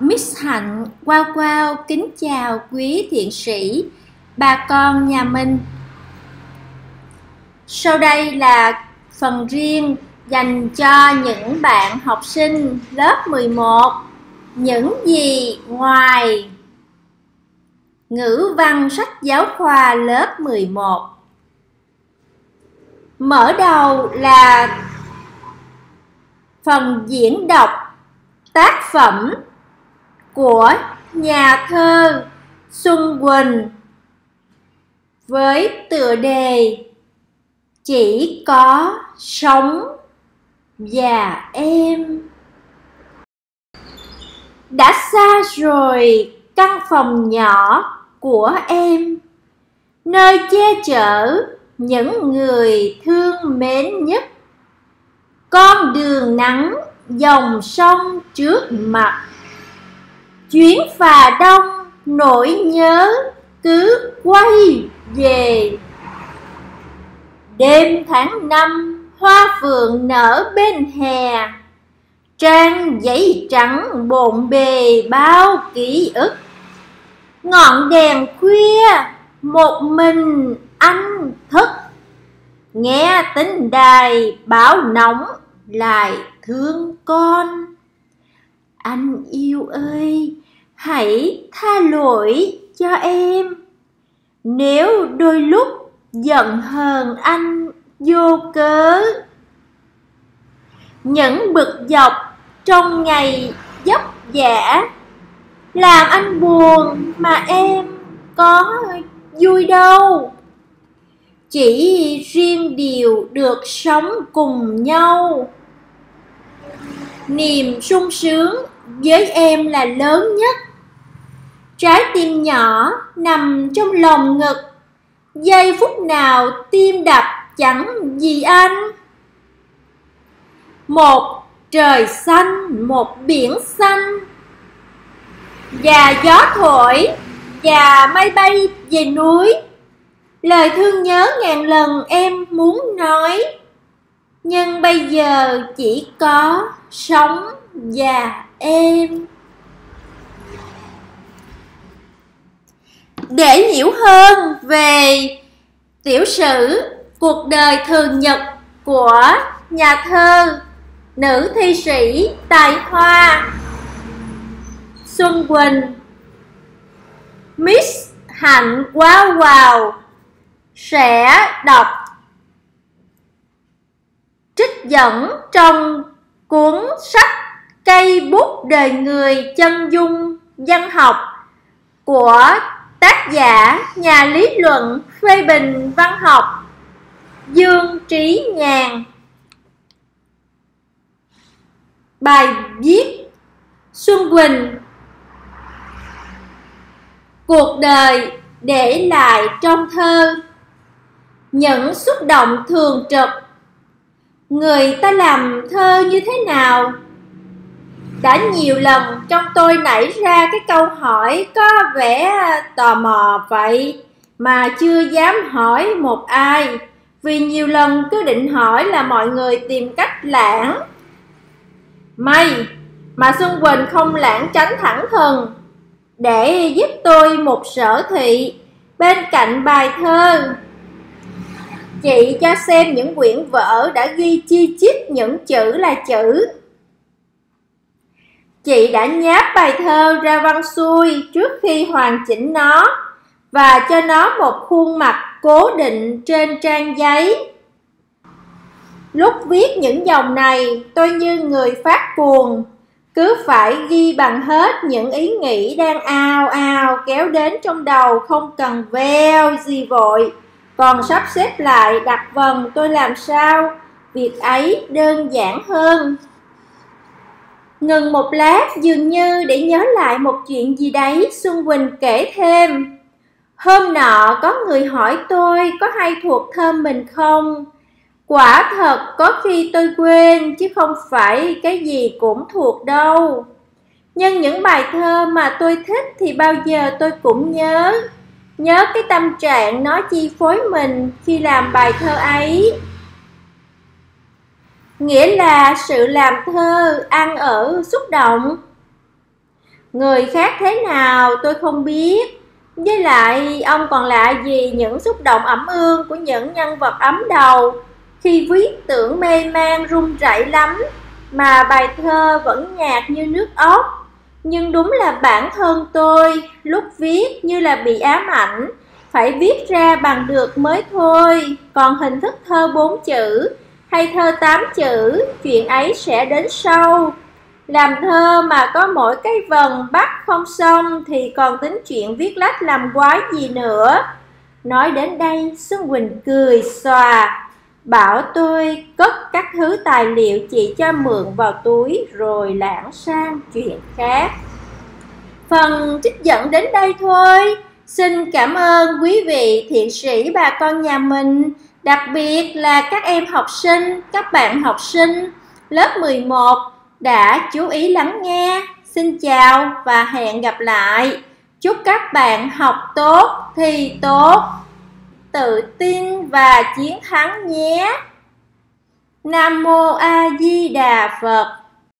Miss Hạnh Quao Quao kính chào quý thiện sĩ, bà con nhà mình. Sau đây là phần riêng dành cho những bạn học sinh lớp 11. Những gì ngoài ngữ văn sách giáo khoa lớp 11. Mở đầu là phần diễn đọc tác phẩm của nhà thơ Xuân Quỳnh với tựa đề Chỉ có sống và em. Đã xa rồi căn phòng nhỏ của em, Nơi che chở những người thương mến nhất. Con đường nắng dòng sông trước mặt chuyến phà đông, nỗi nhớ cứ quay về. Đêm tháng năm, hoa phượng nở bên hè. Trang giấy trắng bộn bề bao ký ức. Ngọn đèn khuya, một mình anh thức. Nghe tính đài, báo nóng, lại thương con anh yêu ơi, hãy tha lỗi cho em. Nếu đôi lúc giận hờn anh vô cớ, những bực dọc trong ngày dấp giả làm anh buồn mà em có vui đâu. Chỉ riêng điều được sống cùng nhau niềm sung sướng với em là lớn nhất. Trái tim nhỏ nằm trong lòng ngực. Giây phút nào tim đập chẳng gì anh. Một trời xanh, một biển xanh. Và gió thổi, và mây bay về núi. Lời thương nhớ ngàn lần em muốn nói, nhưng bây giờ chỉ có sống và em để hiểu hơn về tiểu sử cuộc đời thường nhật của nhà thơ, nữ thi sĩ tài hoa, Xuân Quỳnh, Miss Hạnh Quá Wow sẽ đọc trích dẫn trong cuốn sách Cây bút đời người chân dung văn học của tác giả nhà lý luận phê bình văn học Dương Trí Nhàn. Bài viết Xuân Quỳnh. Cuộc đời để lại trong thơ. Những xúc động thường trực Người ta làm thơ như thế nào? Đã nhiều lần trong tôi nảy ra cái câu hỏi có vẻ à, tò mò vậy, mà chưa dám hỏi một ai. Vì nhiều lần cứ định hỏi là mọi người tìm cách lãng. May mà xuân quỳnh không lãng tránh thẳng thừng, để giúp tôi một sở thị bên cạnh bài thơ chị cho xem những quyển vở đã ghi chi chít những chữ là chữ Chị đã nháp bài thơ ra văn xuôi trước khi hoàn chỉnh nó và cho nó một khuôn mặt cố định trên trang giấy. Lúc viết những dòng này, tôi như người phát cuồng, cứ phải ghi bằng hết những ý nghĩ đang ao ao kéo đến trong đầu không cần veo gì vội. Còn sắp xếp lại đặt vần tôi làm sao, việc ấy đơn giản hơn. Ngừng một lát dường như để nhớ lại một chuyện gì đấy Xuân Quỳnh kể thêm. Hôm nọ có người hỏi tôi có hay thuộc thơm mình không? Quả thật có khi tôi quên chứ không phải cái gì cũng thuộc đâu. Nhưng những bài thơ mà tôi thích thì bao giờ tôi cũng nhớ. Nhớ cái tâm trạng nó chi phối mình khi làm bài thơ ấy nghĩa là sự làm thơ ăn ở xúc động Người khác thế nào tôi không biết. Với lại, ông còn lạ gì những xúc động ẩm ương của những nhân vật ấm đầu khi viết tưởng mê man run rẩy lắm mà bài thơ vẫn nhạt như nước ốc. Nhưng đúng là bản thân tôi lúc viết như là bị ám ảnh, phải viết ra bằng được mới thôi. Còn hình thức thơ bốn chữ hay thơ tám chữ, chuyện ấy sẽ đến sau. Làm thơ mà có mỗi cái vần bắt không xong thì còn tính chuyện viết lách làm quái gì nữa. Nói đến đây, Xuân Quỳnh cười xòa, bảo tôi cất các thứ tài liệu chị cho mượn vào túi rồi lãng sang chuyện khác. Phần trích dẫn đến đây thôi. Xin cảm ơn quý vị thiện sĩ bà con nhà mình, đặc biệt là các em học sinh, các bạn học sinh lớp 11 đã chú ý lắng nghe. Xin chào và hẹn gặp lại. Chúc các bạn học tốt, thi tốt, tự tin và chiến thắng nhé. Nam Mô A Di Đà Phật